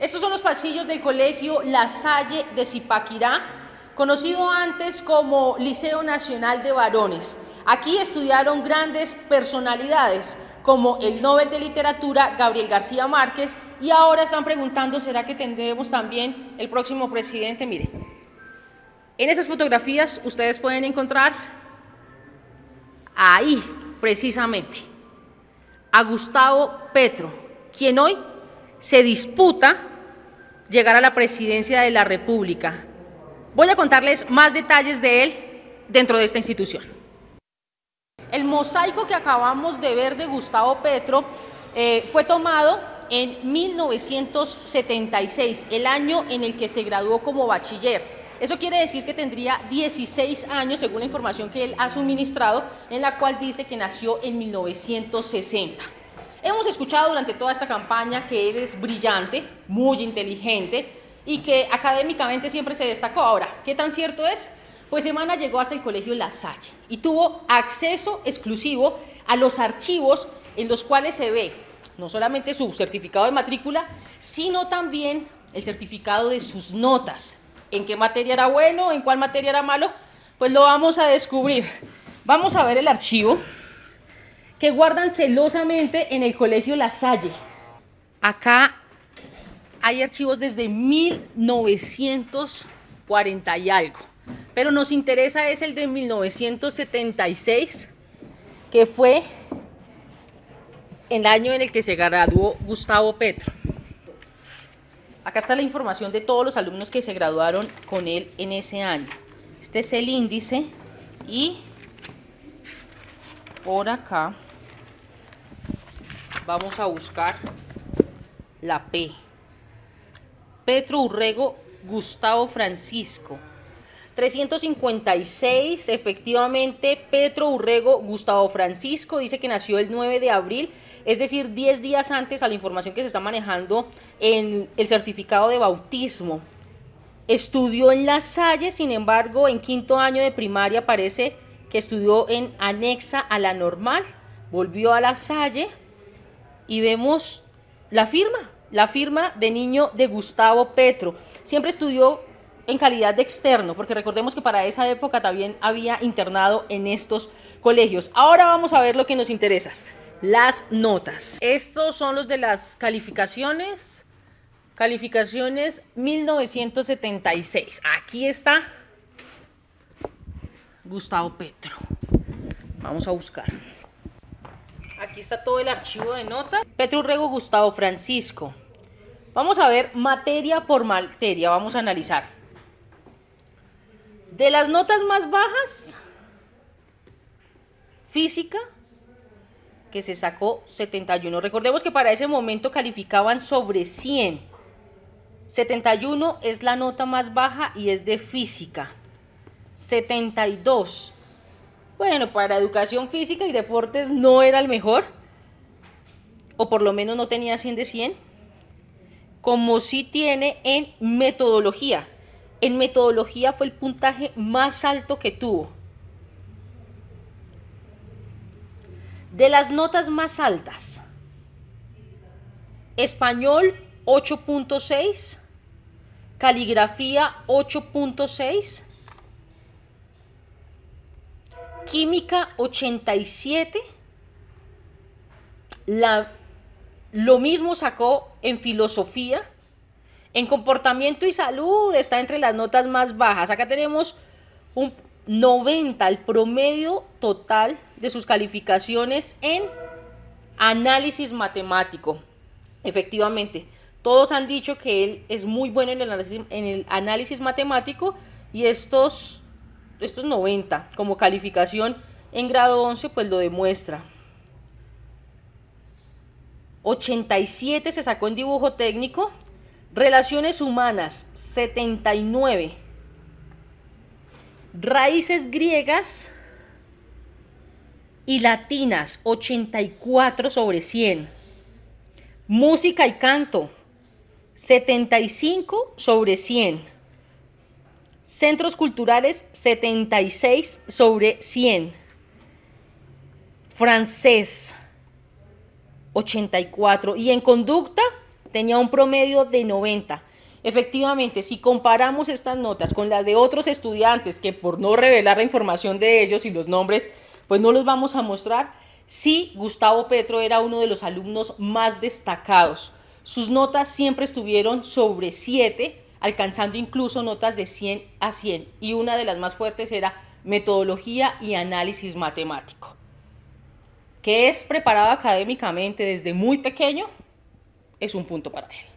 Estos son los pasillos del colegio La Salle de Zipaquirá, conocido antes como Liceo Nacional de Varones. Aquí estudiaron grandes personalidades como el Nobel de Literatura Gabriel García Márquez y ahora están preguntando, ¿será que tendremos también el próximo presidente? Mire, en esas fotografías ustedes pueden encontrar ahí, precisamente, a Gustavo Petro, quien hoy se disputa llegar a la presidencia de la República. Voy a contarles más detalles de él dentro de esta institución. El mosaico que acabamos de ver de Gustavo Petro eh, fue tomado en 1976, el año en el que se graduó como bachiller. Eso quiere decir que tendría 16 años, según la información que él ha suministrado, en la cual dice que nació en 1960. Hemos escuchado durante toda esta campaña que él es brillante, muy inteligente y que académicamente siempre se destacó. Ahora, ¿qué tan cierto es? Pues Semana llegó hasta el colegio La Salle y tuvo acceso exclusivo a los archivos en los cuales se ve no solamente su certificado de matrícula, sino también el certificado de sus notas. ¿En qué materia era bueno? ¿En cuál materia era malo? Pues lo vamos a descubrir. Vamos a ver el archivo que guardan celosamente en el colegio La Salle. Acá hay archivos desde 1940 y algo, pero nos interesa es el de 1976, que fue el año en el que se graduó Gustavo Petro. Acá está la información de todos los alumnos que se graduaron con él en ese año. Este es el índice y por acá vamos a buscar la P. Petro Urrego Gustavo Francisco. 356, efectivamente, Petro Urrego Gustavo Francisco dice que nació el 9 de abril, es decir, 10 días antes a la información que se está manejando en el certificado de bautismo. Estudió en La Salle, sin embargo, en quinto año de primaria parece que estudió en anexa a la normal, volvió a La Salle y vemos la firma, la firma de niño de Gustavo Petro. Siempre estudió en calidad de externo, porque recordemos que para esa época también había internado en estos colegios. Ahora vamos a ver lo que nos interesa, las notas. Estos son los de las calificaciones. Calificaciones 1976. Aquí está Gustavo Petro. Vamos a buscar. Aquí está todo el archivo de notas. Petro Urrego Gustavo Francisco. Vamos a ver materia por materia, vamos a analizar. De las notas más bajas, física, que se sacó 71. Recordemos que para ese momento calificaban sobre 100. 71 es la nota más baja y es de física. 72 bueno, para educación física y deportes no era el mejor, o por lo menos no tenía 100 de 100, como sí tiene en metodología. En metodología fue el puntaje más alto que tuvo. De las notas más altas, español 8.6, caligrafía 8.6, Química 87. La, lo mismo sacó en filosofía. En comportamiento y salud está entre las notas más bajas. Acá tenemos un 90, el promedio total de sus calificaciones en análisis matemático. Efectivamente, todos han dicho que él es muy bueno en el análisis, en el análisis matemático y estos esto es 90, como calificación en grado 11 pues lo demuestra. 87 se sacó en dibujo técnico, relaciones humanas 79, raíces griegas y latinas 84 sobre 100, música y canto 75 sobre 100. Centros culturales 76 sobre 100. Francés 84. Y en conducta tenía un promedio de 90. Efectivamente, si comparamos estas notas con las de otros estudiantes que por no revelar la información de ellos y los nombres, pues no los vamos a mostrar, sí, Gustavo Petro era uno de los alumnos más destacados. Sus notas siempre estuvieron sobre 7, alcanzando incluso notas de 100 a 100, y una de las más fuertes era metodología y análisis matemático. Que es preparado académicamente desde muy pequeño, es un punto para él.